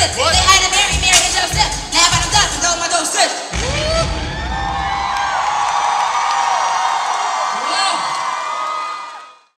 What?